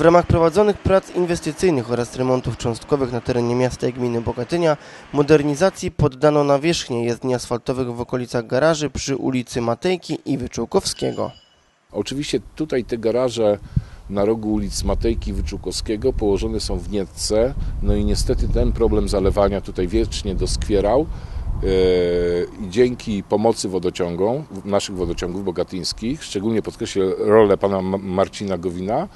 W ramach prowadzonych prac inwestycyjnych oraz remontów cząstkowych na terenie miasta i gminy Bogatynia modernizacji poddano nawierzchnię jezdni asfaltowych w okolicach garaży przy ulicy Matejki i Wyczółkowskiego. Oczywiście tutaj te garaże na rogu ulic Matejki i Wyczółkowskiego położone są w Nietce, no i niestety ten problem zalewania tutaj wiecznie doskwierał. Yy, I dzięki pomocy wodociągom, naszych wodociągów bogatyńskich, szczególnie podkreślę rolę pana Marcina Gowina,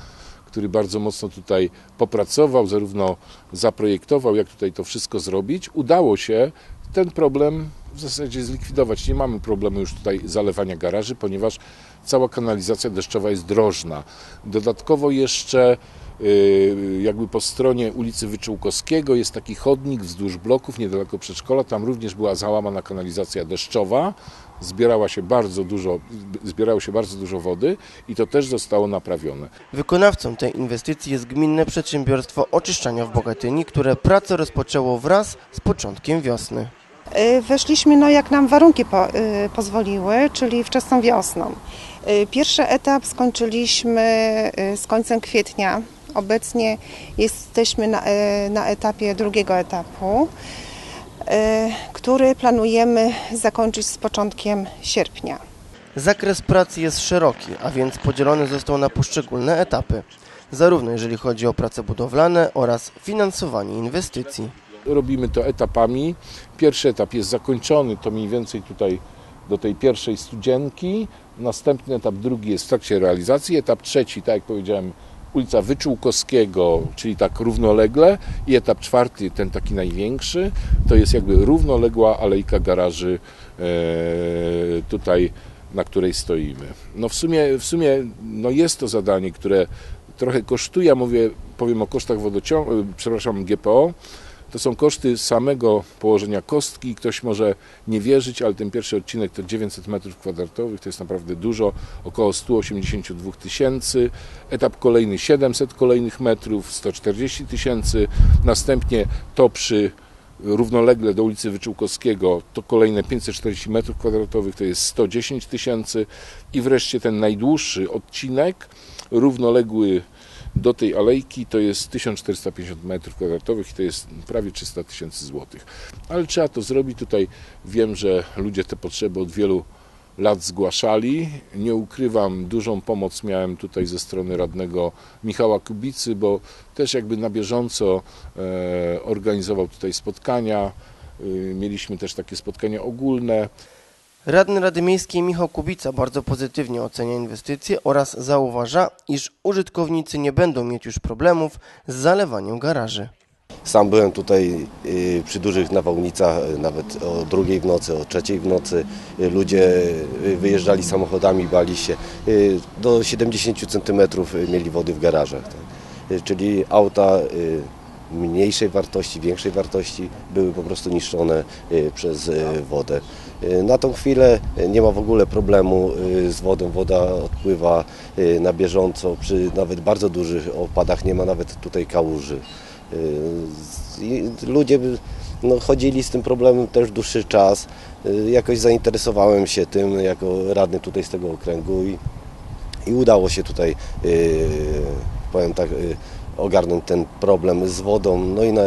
który bardzo mocno tutaj popracował, zarówno zaprojektował, jak tutaj to wszystko zrobić, udało się ten problem w zasadzie zlikwidować. Nie mamy problemu już tutaj zalewania garaży, ponieważ cała kanalizacja deszczowa jest drożna. Dodatkowo jeszcze jakby po stronie ulicy Wyczółkowskiego jest taki chodnik wzdłuż bloków niedaleko przedszkola. Tam również była załamana kanalizacja deszczowa. Zbierała się bardzo dużo, zbierało się bardzo dużo wody i to też zostało naprawione. Wykonawcą tej inwestycji jest Gminne Przedsiębiorstwo Oczyszczania w Bogatyni, które pracę rozpoczęło wraz z początkiem wiosny. Y, Weszliśmy, no jak nam warunki po, y, pozwoliły, czyli wczesną wiosną. Y, Pierwszy etap skończyliśmy y, z końcem kwietnia. Obecnie jesteśmy na, y, na etapie drugiego etapu, y, który planujemy zakończyć z początkiem sierpnia. Zakres pracy jest szeroki, a więc podzielony został na poszczególne etapy, zarówno jeżeli chodzi o prace budowlane oraz finansowanie inwestycji. Robimy to etapami. Pierwszy etap jest zakończony, to mniej więcej tutaj do tej pierwszej studzienki. Następny etap drugi jest w trakcie realizacji. Etap trzeci, tak jak powiedziałem, ulica Wyczółkowskiego, czyli tak równolegle. I etap czwarty, ten taki największy, to jest jakby równoległa alejka garaży e, tutaj, na której stoimy. No w sumie, w sumie no jest to zadanie, które trochę kosztuje. Ja mówię, powiem o kosztach wodociągu, przepraszam, GPO. To są koszty samego położenia kostki. Ktoś może nie wierzyć, ale ten pierwszy odcinek to 900 m2, to jest naprawdę dużo, około 182 tysięcy. Etap kolejny 700 kolejnych metrów, 140 tysięcy. Następnie to przy równolegle do ulicy Wyczółkowskiego to kolejne 540 m2, to jest 110 tysięcy. I wreszcie ten najdłuższy odcinek, równoległy do tej alejki to jest 1450 m2 i to jest prawie 300 tysięcy złotych. Ale trzeba to zrobić. Tutaj wiem, że ludzie te potrzeby od wielu lat zgłaszali. Nie ukrywam, dużą pomoc miałem tutaj ze strony radnego Michała Kubicy, bo też jakby na bieżąco e, organizował tutaj spotkania. Y, Mieliśmy też takie spotkania ogólne. Radny Rady Miejskiej Michał Kubica bardzo pozytywnie ocenia inwestycje oraz zauważa, iż użytkownicy nie będą mieć już problemów z zalewaniem garaży. Sam byłem tutaj y, przy dużych nawałnicach, y, nawet o drugiej w nocy, o trzeciej w nocy. Y, Ludzie wyjeżdżali samochodami, bali się. Do 70 cm mieli wody w garażach. Tak. Czyli auta mniejszej wartości, większej wartości były po prostu niszczone y, przez y, wodę. Y, Na tą chwilę nie ma w ogóle problemu z wodą. Woda odpływa na bieżąco. Przy nawet bardzo dużych opadach nie ma nawet tutaj kałuży. Ludzie no, chodzili z tym problemem też dłuższy czas. Jakoś zainteresowałem się tym jako radny tutaj z tego okręgu i, i udało się tutaj, powiem tak, ogarnąć ten problem z wodą. No i, na,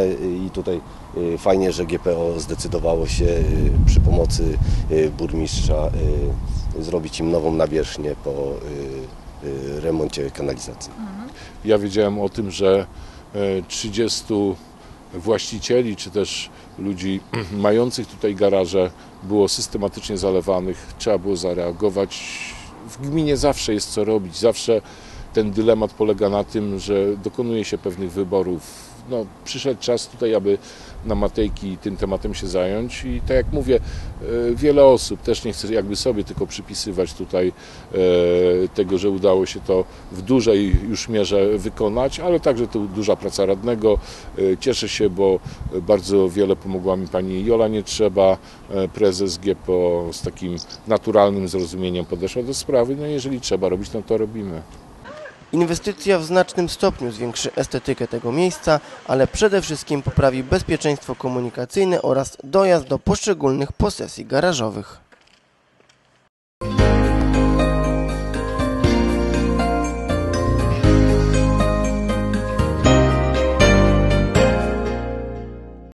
i tutaj y, fajnie, że GPO zdecydowało się y, przy pomocy y, burmistrza zrobić im nową nawierzchnię po remoncie kanalizacji. Ja wiedziałem o tym, że e, 30 właścicieli czy też ludzi mających tutaj garaże było systematycznie zalewanych. Trzeba było zareagować. W gminie zawsze jest co robić, zawsze ten dylemat polega na tym, że dokonuje się pewnych wyborów. No, przyszedł czas tutaj, aby na Matejki tym tematem się zająć i tak jak mówię, e, wiele osób też nie chce jakby sobie tylko przypisywać tutaj e, tego, że udało się to w dużej już mierze wykonać, ale także to duża praca radnego. E, Cieszę się, bo bardzo wiele pomogła mi pani Jola Nietrzeba, e, prezes GPO z takim naturalnym zrozumieniem podeszła do sprawy. No jeżeli trzeba robić, no to robimy. Inwestycja w znacznym stopniu zwiększy estetykę tego miejsca, ale przede wszystkim poprawi bezpieczeństwo komunikacyjne oraz dojazd do poszczególnych posesji garażowych.